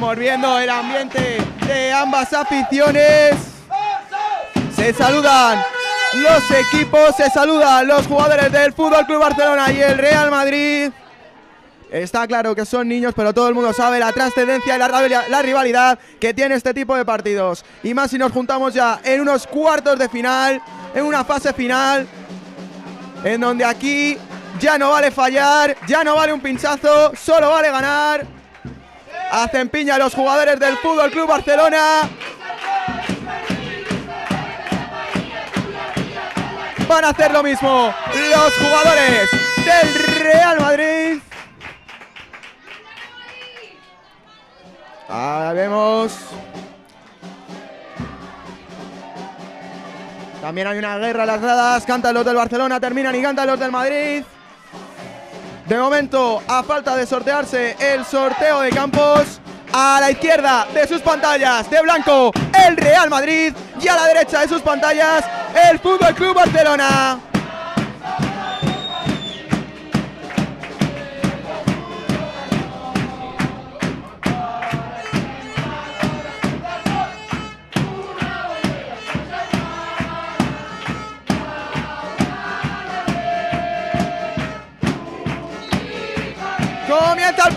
Estamos viendo el ambiente de ambas aficiones. Se saludan los equipos, se saludan los jugadores del Fútbol Club Barcelona y el Real Madrid. Está claro que son niños, pero todo el mundo sabe la trascendencia y la, la rivalidad que tiene este tipo de partidos. Y más si nos juntamos ya en unos cuartos de final, en una fase final, en donde aquí ya no vale fallar, ya no vale un pinchazo, solo vale ganar. Hacen piña los jugadores del Fútbol Club Barcelona. Van a hacer lo mismo los jugadores del Real Madrid. Ahora vemos. También hay una guerra en las gradas. Cantan los del Barcelona, terminan y cantan los del Madrid. De momento, a falta de sortearse el sorteo de campos, a la izquierda de sus pantallas de blanco el Real Madrid y a la derecha de sus pantallas el Fútbol Club Barcelona.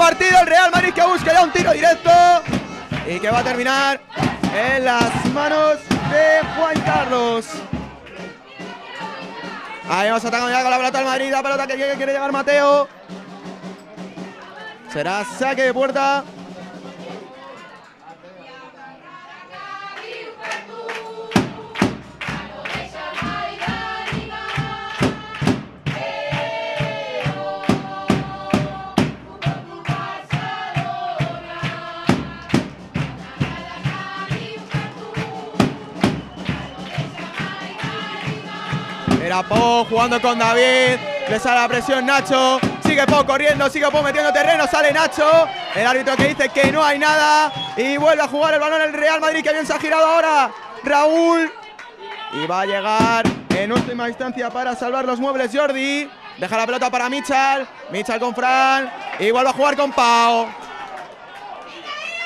Partido, el Real Madrid que busca ya un tiro directo y que va a terminar en las manos de Juan Carlos. Ahí vamos atacando ya con la pelota del Madrid, la pelota que quiere llegar Mateo. Será saque de puerta. Era Po jugando con David. Le sale la presión Nacho. Sigue Po corriendo, sigue Po metiendo terreno. Sale Nacho. El árbitro que dice que no hay nada. Y vuelve a jugar el balón el Real Madrid. Que bien se ha girado ahora. Raúl. Y va a llegar en última instancia para salvar los muebles Jordi. Deja la pelota para Michal. Michal con Fran. Y vuelve a jugar con Pau.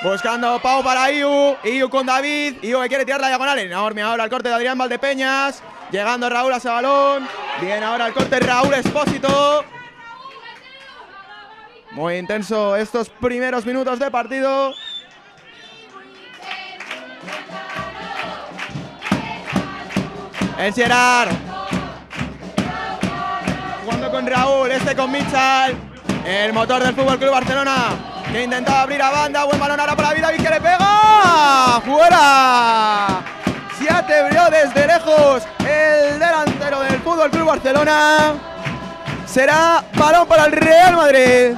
Buscando Pau para Iu. Iu con David. Iu que quiere tirar la diagonal. Enorme ahora el corte de Adrián Valdepeñas. Llegando Raúl a ese balón. Bien ahora el corte Raúl Espósito. Muy intenso estos primeros minutos de partido. El Gerard. Jugando con Raúl, este con Michal. El motor del Fútbol Club Barcelona. Que intentaba abrir a banda. Buen balón ahora para David que le pega. ¡Fuera! Se atebrió desde lejos el delantero del Fútbol Club Barcelona. Será balón para el Real Madrid.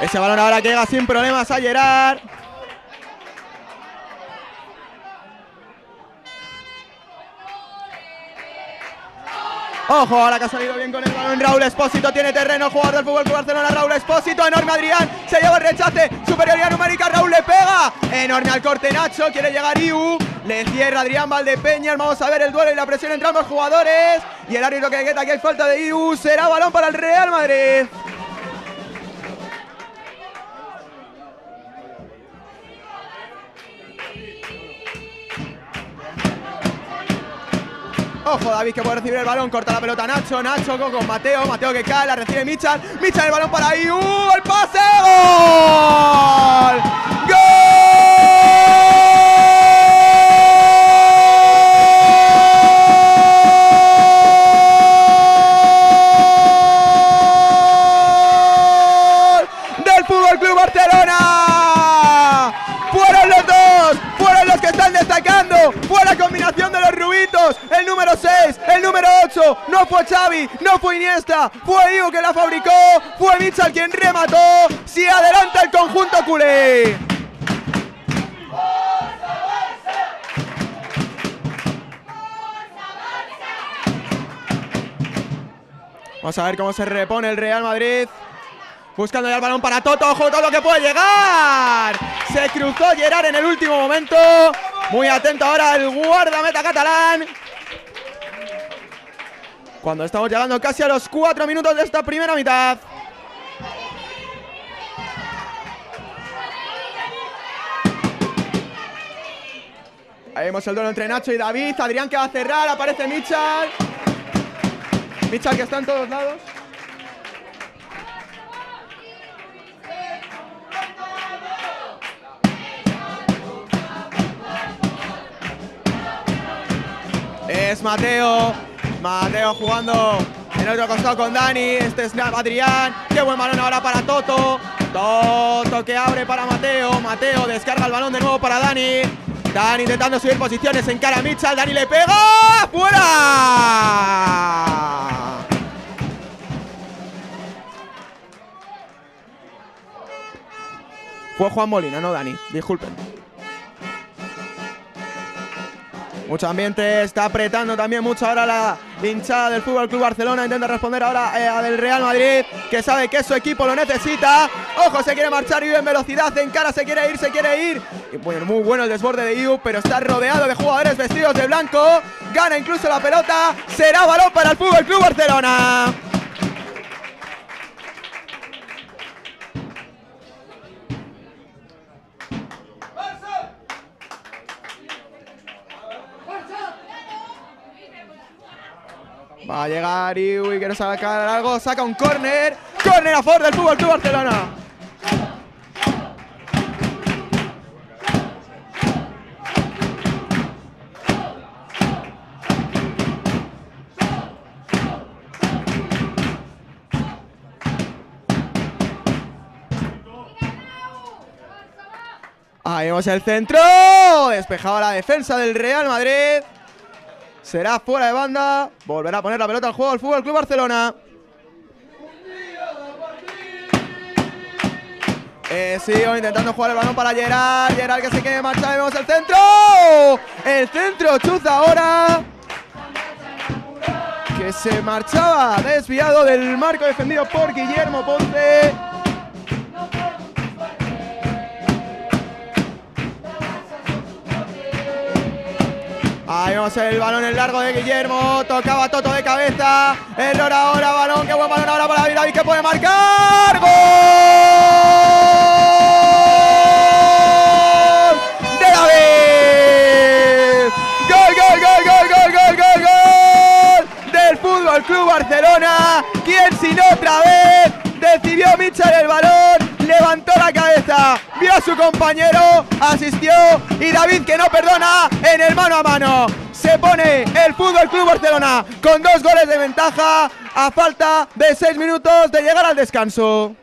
Ese balón ahora que llega sin problemas a Gerard. Ojo, ahora que ha salido bien con el balón Raúl Espósito, tiene terreno, jugador del Fútbol Club Barcelona, Raúl Espósito, enorme Adrián, se lleva el rechace, superioridad numérica, Raúl le pega, enorme al corte Nacho, quiere llegar Iu, le cierra Adrián Valdepeñas, vamos a ver el duelo y la presión entre ambos jugadores, y el árbitro que queda aquí hay falta de Iu, será balón para el Real Madrid. Ojo, David que puede recibir el balón, corta la pelota Nacho, Nacho con, Mateo, Mateo que cae, la recibe Michal, Michal el balón para ahí, ¡uh! ¡El pase! ¡Gol! Número 8, no fue Xavi, no fue Iniesta, fue Ivo que la fabricó, fue Mitchell quien remató, si adelanta el conjunto culé. Vamos a ver cómo se repone el Real Madrid. Buscando ya el balón para Toto. Ojo, todo lo que puede llegar. Se cruzó Gerard en el último momento. Muy atento ahora el guardameta catalán. Cuando estamos llegando casi a los cuatro minutos de esta primera mitad. Ahí vemos el duelo entre Nacho y David. Adrián que va a cerrar. Aparece Michal. Michal que está en todos lados. Es Mateo. Mateo jugando en otro costado con Dani. Este es Adrián. Qué buen balón ahora para Toto. Toto que abre para Mateo. Mateo descarga el balón de nuevo para Dani. Dani intentando subir posiciones en cara a Mitchell. Dani le pega. ¡Fuera! Fue Juan Molina, no Dani. Disculpen. Mucho ambiente, está apretando también mucho ahora la hinchada del Fútbol Club Barcelona. Intenta responder ahora eh, a del Real Madrid, que sabe que su equipo lo necesita. Ojo, se quiere marchar y en velocidad, en cara se quiere ir, se quiere ir. Y bueno, muy bueno el desborde de Iu, pero está rodeado de jugadores vestidos de blanco. Gana incluso la pelota. Será balón para el Fútbol Club Barcelona. Va a llegar Iwi, quiere sacar algo, saca un córner. Córner a favor del Fútbol Club Barcelona. Ahí vemos el centro. Despejado la defensa del Real Madrid. Será fuera de banda. Volverá a poner la pelota al juego el Fútbol Club Barcelona. Eh, sigo intentando jugar el balón para Gerard. Gerard que se quiere marchar. Vemos el centro. El centro chuza ahora. Que se marchaba desviado del marco defendido por Guillermo Ponce. Ahí vamos el balón en largo de Guillermo. Tocaba Toto de cabeza. Error ahora, balón. Qué buen balón ahora para David. Que puede marcar. ¡Gol! ¡De David! ¡Gol, gol, gol, gol, gol, gol, gol, gol! Del Fútbol Club Barcelona. ¿Quién sin otra vez? Decidió Mitchell el balón levantó la cabeza, vio a su compañero, asistió y David que no perdona en el mano a mano. Se pone el Fútbol Club Barcelona con dos goles de ventaja a falta de seis minutos de llegar al descanso.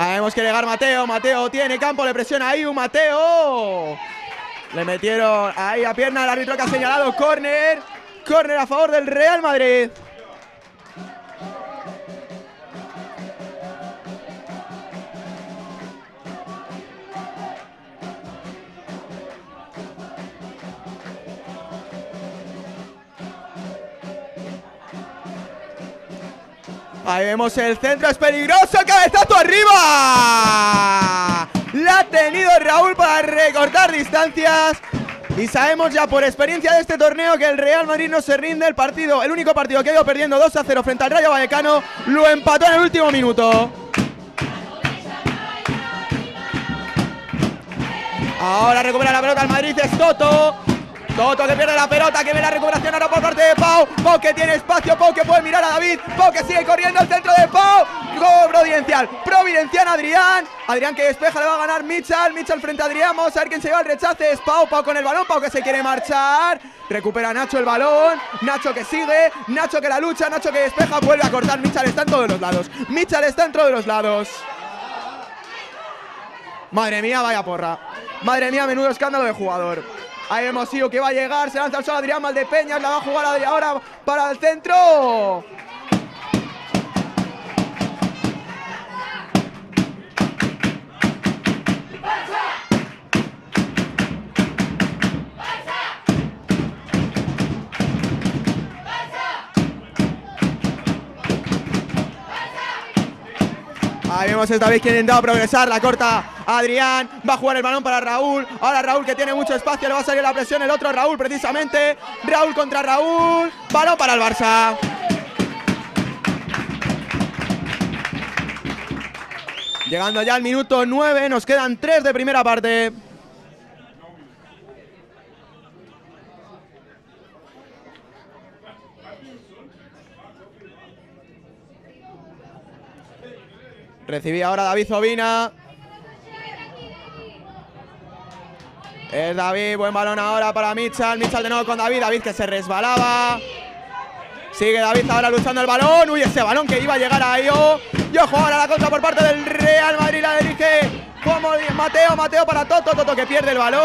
Ahí vemos que llegar Mateo. Mateo tiene campo, le presiona ahí un Mateo. Le metieron ahí a pierna el árbitro que ha señalado córner. Córner a favor del Real Madrid. Ahí vemos el centro, es peligroso, cabezazo arriba. La ha tenido Raúl para recortar distancias. Y sabemos ya por experiencia de este torneo que el Real Madrid no se rinde el partido. El único partido que ha ido perdiendo 2 a 0 frente al Rayo Vallecano lo empató en el último minuto. Ahora recupera la pelota el Madrid, es Toto. Toto que pierde la pelota, que ve la recuperación ahora por parte de Pau. Pau que tiene espacio, Pau que puede mirar a David. Pau que sigue corriendo al centro de Pau. Gol providencial. Providencial Adrián. Adrián que despeja, le va a ganar Mitchell. Mitchell frente a Adrián. Vamos a ver quién se lleva el rechace. Es Pau. Pau con el balón. Pau que se quiere marchar. Recupera Nacho el balón. Nacho que sigue. Nacho que la lucha. Nacho que despeja. Vuelve a cortar. Mitchell está en todos los lados. Mitchell está en todos los lados. Madre mía, vaya porra. Madre mía, menudo escándalo de jugador. Ahí vemos Iu que va a llegar, se lanza al sol Adrián Maldepeñas, la va a jugar ahora para el centro. Ahí vemos esta vez que ha intentado progresar, la corta Adrián, va a jugar el balón para Raúl, ahora Raúl que tiene mucho espacio, le va a salir la presión el otro Raúl precisamente, Raúl contra Raúl, balón para el Barça. Llegando ya al minuto 9, nos quedan 3 de primera parte. Recibía ahora David Zobina. Es David, buen balón ahora para Mitchell. Mitchell de nuevo con David. David que se resbalaba. Sigue David ahora luchando el balón. Uy, ese balón que iba a llegar a Io. Y ojo ahora la contra por parte del Real Madrid. La dirige como Mateo. Mateo para Toto. Toto que pierde el balón.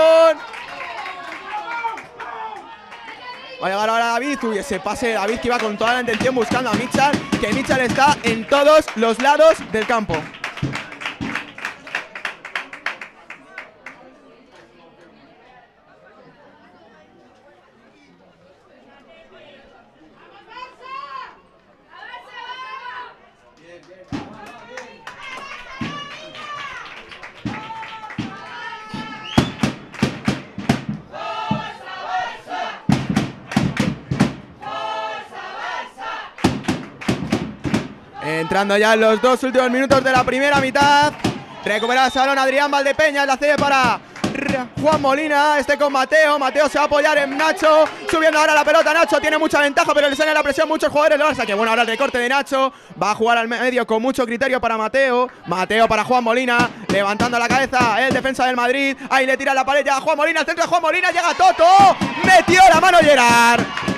Va a llegar ahora David. Uy, ese pase de David que iba con toda la intención buscando a Mitchell. Que Mitchell está en todos los lados del campo. Entrando ya en los dos últimos minutos de la primera mitad. Recupera el salón Adrián Valdepeña, la cede para Juan Molina, este con Mateo, Mateo se va a apoyar en Nacho, subiendo ahora la pelota, Nacho tiene mucha ventaja, pero le sale la presión muchos jugadores del Barça, que bueno, ahora el recorte de Nacho, va a jugar al medio con mucho criterio para Mateo, Mateo para Juan Molina, levantando la cabeza, el defensa del Madrid, ahí le tira la pared, llega Juan Molina, al centro de Juan Molina, llega Toto, metió la mano Gerard.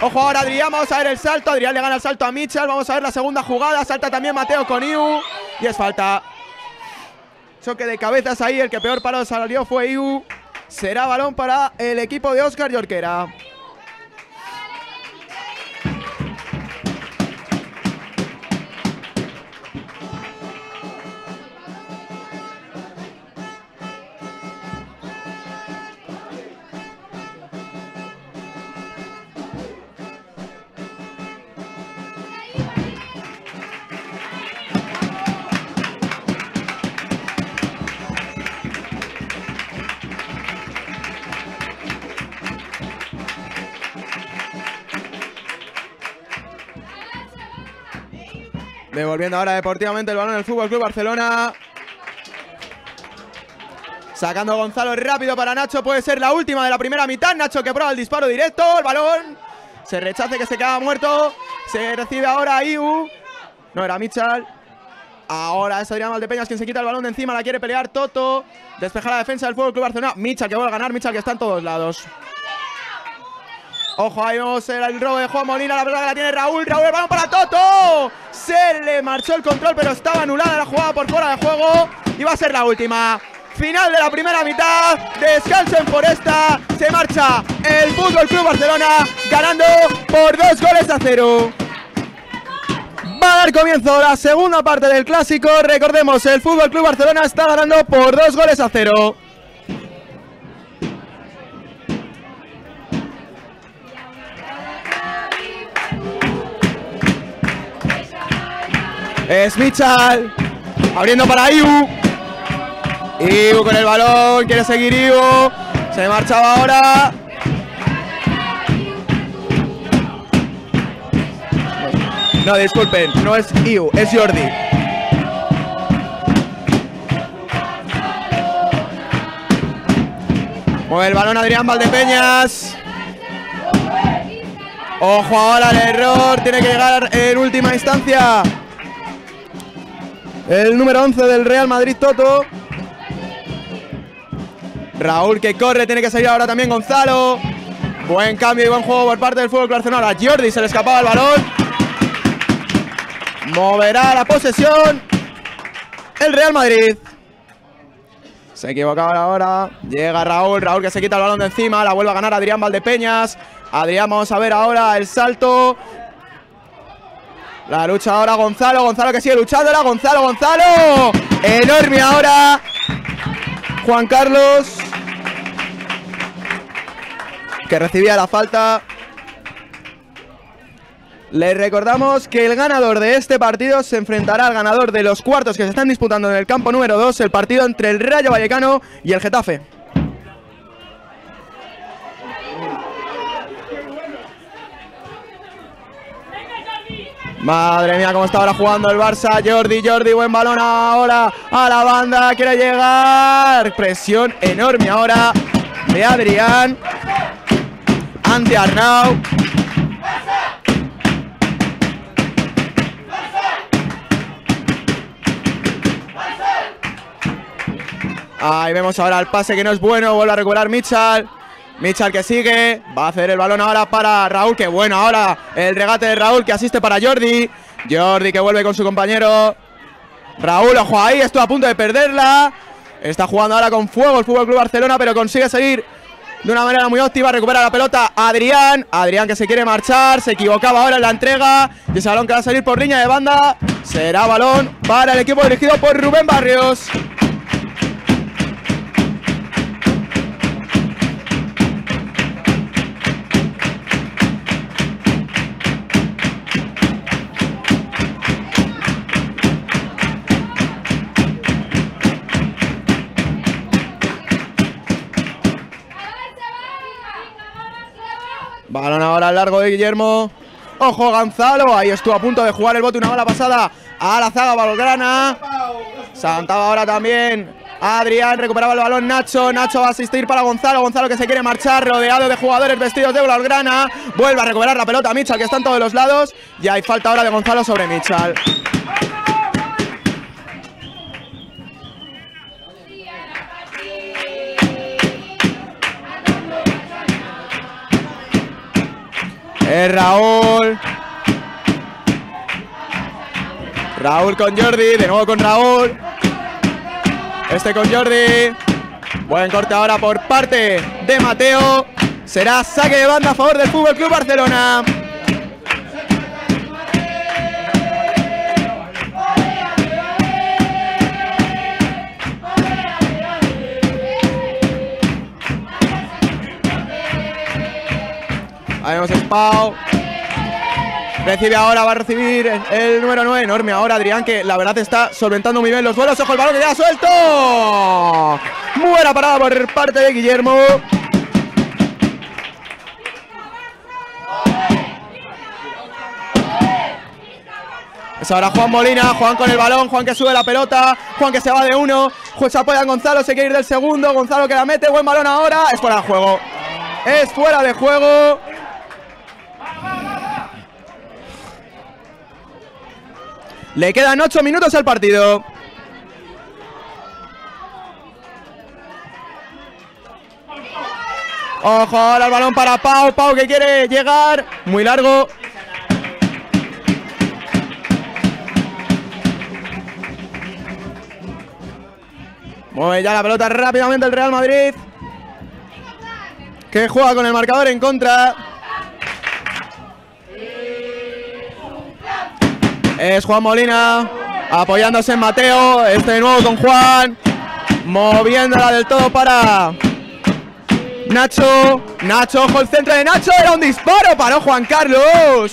Ojo ahora Adrián, vamos a ver el salto. Adrián le gana el salto a Mitchell. Vamos a ver la segunda jugada. Salta también Mateo con Iu. Y es falta. Choque de cabezas ahí. El que peor paró salió fue Iu. Será balón para el equipo de Oscar Yorquera. Devolviendo ahora deportivamente el balón el Fútbol Club Barcelona. Sacando Gonzalo rápido para Nacho. Puede ser la última de la primera mitad. Nacho que prueba el disparo directo. El balón. Se rechace que se queda muerto. Se recibe ahora Iu. No era Mitchell. Ahora es Adrián Valdepeñas quien se quita el balón de encima. La quiere pelear Toto. Despejar la defensa del Fútbol Club Barcelona. Mitchell que vuelve a ganar. Mitchell que está en todos lados. Ojo, ahí vemos el robo de Juan Molina, la pelota que la tiene Raúl, Raúl, el balón para Toto. Se le marchó el control, pero estaba anulada la jugada por fuera de juego. Y va a ser la última. Final de la primera mitad, descanso en Foresta, se marcha el Fútbol Club Barcelona ganando por dos goles a cero. Va a dar comienzo la segunda parte del clásico. Recordemos, el Fútbol Club Barcelona está ganando por dos goles a cero. Es Michal. Abriendo para Iu. Iu con el balón. Quiere seguir Iu. Se marchaba ahora. No, disculpen. No es Iu. Es Jordi. Mueve el balón Adrián Valdepeñas. Ojo ahora el error. Tiene que llegar en última instancia. El número 11 del Real Madrid Toto. Raúl que corre, tiene que salir ahora también Gonzalo. Buen cambio y buen juego por parte del Fútbol Barcelona. Jordi se le escapaba el balón. Moverá la posesión el Real Madrid. Se equivocaba ahora. Llega Raúl. Raúl que se quita el balón de encima. La vuelve a ganar Adrián Valdepeñas. Adrián, vamos a ver ahora el salto. La lucha ahora Gonzalo, Gonzalo que sigue luchando, la Gonzalo, Gonzalo. Enorme ahora. Juan Carlos. Que recibía la falta. Les recordamos que el ganador de este partido se enfrentará al ganador de los cuartos que se están disputando en el campo número 2, el partido entre el Rayo Vallecano y el Getafe. Madre mía, cómo está ahora jugando el Barça. Jordi, Jordi, buen balón ahora a la banda. Quiere llegar. Presión enorme ahora de Adrián. Ante Arnau. Ahí vemos ahora el pase que no es bueno. Vuelve a recuperar Mitchell. Mitchell que sigue. Va a hacer el balón ahora para Raúl. Que bueno ahora el regate de Raúl que asiste para Jordi. Jordi que vuelve con su compañero. Raúl, ojo ahí, estuvo a punto de perderla. Está jugando ahora con fuego el Fútbol Club Barcelona, pero consigue seguir de una manera muy óptima. Recupera la pelota Adrián. Adrián que se quiere marchar. Se equivocaba ahora en la entrega. Y ese balón que va a salir por línea de banda. Será balón para el equipo dirigido por Rubén Barrios. Ahora al largo de Guillermo. Ojo Gonzalo, ahí estuvo a punto de jugar el bote, una mala pasada a la zaga Valgrana. Santaba ahora también Adrián, recuperaba el balón Nacho, Nacho va a asistir para Gonzalo, Gonzalo que se quiere marchar, rodeado de jugadores vestidos de Valgrana. Vuelve a recuperar la pelota Michal que está en todos los lados. Y hay falta ahora de Gonzalo sobre Michal. Es Raúl. Raúl con Jordi, de nuevo con Raúl. Este con Jordi. Buen corte ahora por parte de Mateo. Será saque de banda a favor del Fútbol Club Barcelona. Ahí vemos Spau. Recibe ahora, va a recibir el número 9, enorme ahora Adrián, que la verdad está solventando muy bien los vuelos. Ojo el balón que ya suelto. Buena parada por parte de Guillermo. Es ahora Juan Molina, Juan con el balón, Juan que sube la pelota, Juan que se va de uno, Juan se apoya a Gonzalo, se quiere ir del segundo, Gonzalo que la mete, buen balón ahora, es fuera de juego. Es fuera de juego. Le quedan 8 minutos al partido. Ojo, ahora el balón para Pau. Pau que quiere llegar. Muy largo. Mueve ya la pelota rápidamente el Real Madrid. Que juega con el marcador en contra. Es Juan Molina apoyándose en Mateo. Este de nuevo con Juan. Moviéndola del todo para Nacho. Nacho, ojo el centro de Nacho. Era un disparo para Juan Carlos.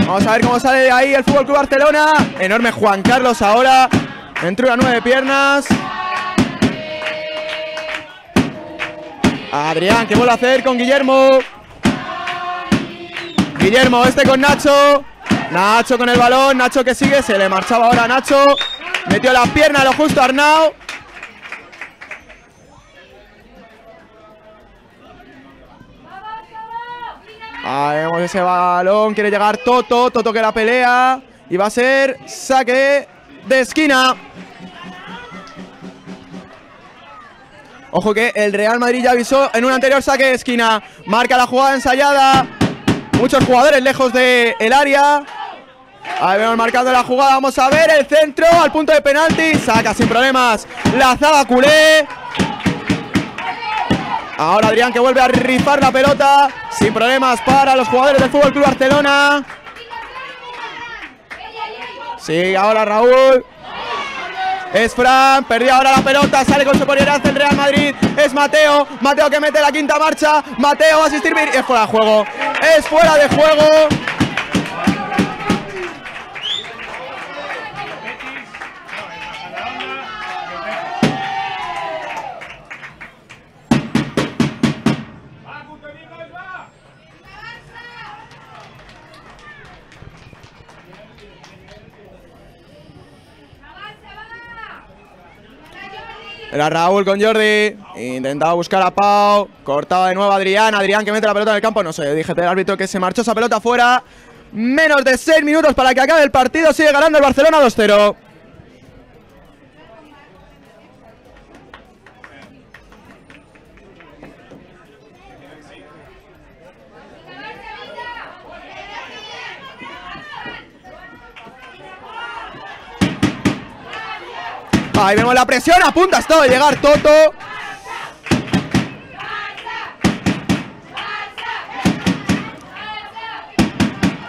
Vamos a ver cómo sale de ahí el Fútbol Club Barcelona. Enorme Juan Carlos ahora. Entre una nueve piernas. Adrián que vuelve a hacer con Guillermo. Guillermo, este con Nacho. Nacho con el balón, Nacho que sigue, se le marchaba ahora a Nacho. Metió la pierna a lo justo Arnau. Ahí vemos ese balón, quiere llegar Toto, Toto que la pelea. Y va a ser saque de esquina. Ojo que el Real Madrid ya avisó en un anterior saque de esquina. Marca la jugada ensayada. Muchos jugadores lejos del el área. Ahí vemos marcando la jugada. Vamos a ver el centro al punto de penalti. Saca sin problemas la zaga culé. Ahora Adrián que vuelve a rifar la pelota. Sin problemas para los jugadores del Fútbol Club Barcelona. Sigue ahora Raúl. Es Fran, perdió ahora la pelota, sale con superioridad el Real Madrid. Es Mateo, Mateo que mete la quinta marcha. Mateo va a asistir, es fuera de juego. Es fuera de juego. Era Raúl con Jordi. Intentaba buscar a Pau. Cortaba de nuevo a Adrián. Adrián que mete la pelota en el campo. No sé, dije el árbitro que se marchó esa pelota fuera. Menos de 6 minutos para que acabe el partido. Sigue ganando el Barcelona 2-0. Ahí vemos la presión, a de llegar Toto.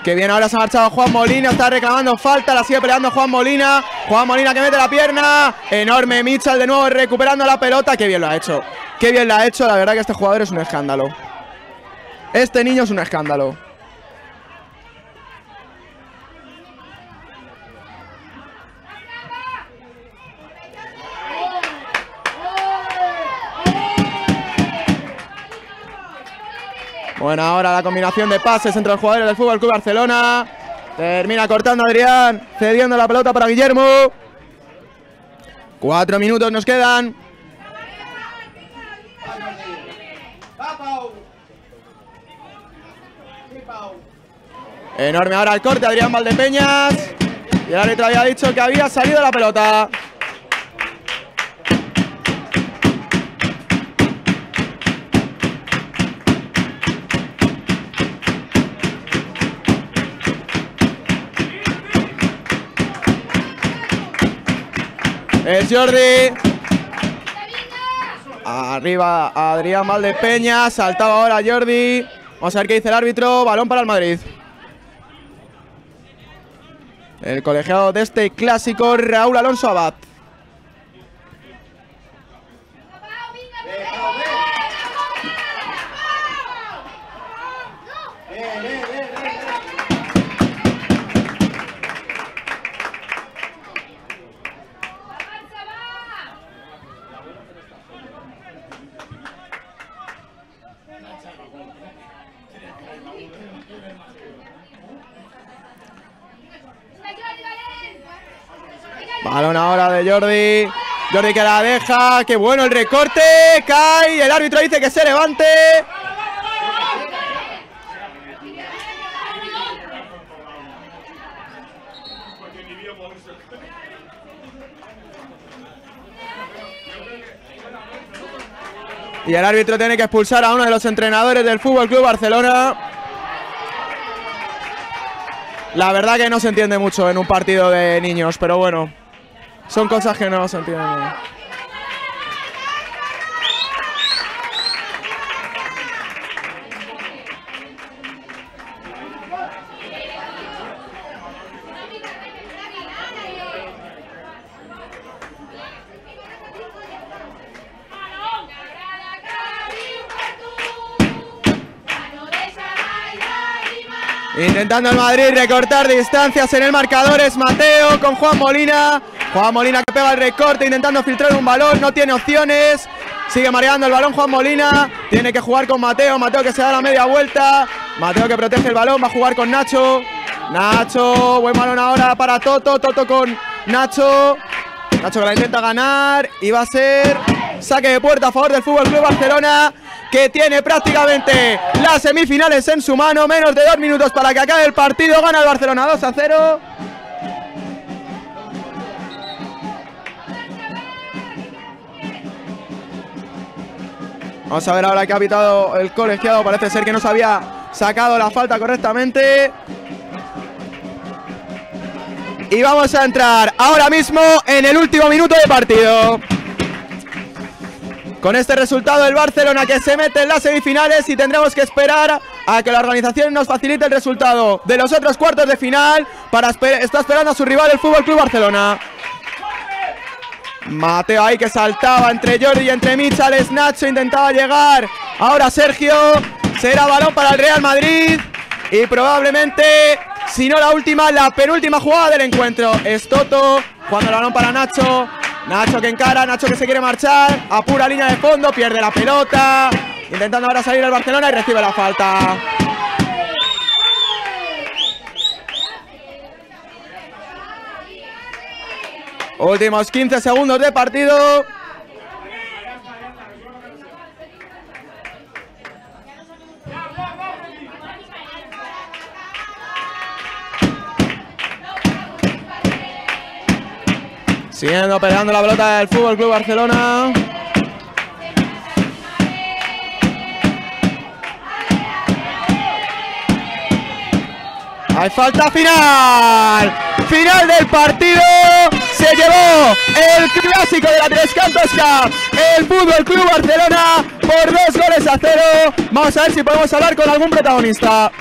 Que bien, ahora se ha marchado Juan Molina, está reclamando falta, la sigue peleando Juan Molina. Juan Molina que mete la pierna. Enorme Mitchell de nuevo recuperando la pelota. Qué bien lo ha hecho. Qué bien lo ha hecho, la verdad que este jugador es un escándalo. Este niño es un escándalo. Bueno, ahora la combinación de pases entre los jugadores del Fútbol Club Barcelona. Termina cortando Adrián, cediendo la pelota para Guillermo. Cuatro minutos nos quedan. Enorme ahora el corte, Adrián Valdepeñas. Y el árbitro había dicho que había salido la pelota. Es Jordi. Arriba Adrián Valdepeña. Saltaba ahora Jordi. Vamos a ver qué dice el árbitro. Balón para el Madrid. El colegiado de este clásico, Raúl Alonso Abad. Jordi. Jordi que la deja. Qué bueno el recorte. Cae. El árbitro dice que se levante. Y el árbitro tiene que expulsar a uno de los entrenadores del Fútbol Club Barcelona. La verdad que no se entiende mucho en un partido de niños, pero bueno. Son cosas que no se entienden. Intentando el Madrid recortar distancias en el marcador es Mateo con Juan Molina. Juan Molina que pega el recorte intentando filtrar un balón, no tiene opciones. Sigue mareando el balón Juan Molina. Tiene que jugar con Mateo. Mateo que se da la media vuelta. Mateo que protege el balón. Va a jugar con Nacho. Nacho. Buen balón ahora para Toto. Toto con Nacho. Nacho que la intenta ganar. Y va a ser saque de puerta a favor del Fútbol Club Barcelona. Que tiene prácticamente las semifinales en su mano. Menos de dos minutos para que acabe el partido. Gana el Barcelona 2 a 0. Vamos a ver ahora que ha pitado el colegiado. Parece ser que no se había sacado la falta correctamente. Y vamos a entrar ahora mismo en el último minuto de partido. Con este resultado el Barcelona que se mete en las semifinales y tendremos que esperar a que la organización nos facilite el resultado de los otros cuartos de final para está esperando a su rival el Fútbol Club Barcelona. Mateo ahí que saltaba entre Jordi y entre Michales. Nacho intentaba llegar. Ahora Sergio. Será balón para el Real Madrid. Y probablemente, si no la última, la penúltima jugada del encuentro. Es Toto. Jugando el balón para Nacho. Nacho que encara. Nacho que se quiere marchar. A pura línea de fondo. Pierde la pelota. Intentando ahora salir al Barcelona y recibe la falta. Últimos 15 segundos de partido. Siguiendo pegando la pelota del Fútbol Club Barcelona. Hay falta final. Final del partido. Se llevó el clásico de la Tres Cantos Cup. El Fútbol Club Barcelona por dos goles a cero. Vamos a ver si podemos hablar con algún protagonista.